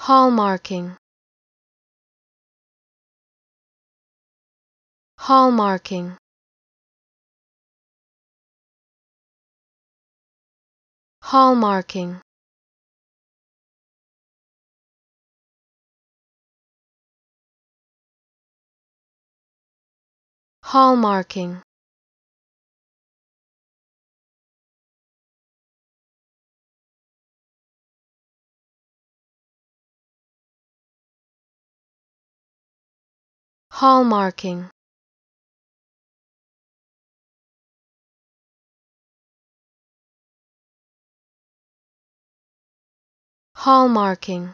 hallmarking. Hallmarking. Hallmarking. Hallmarking hallmarking. Hallmarking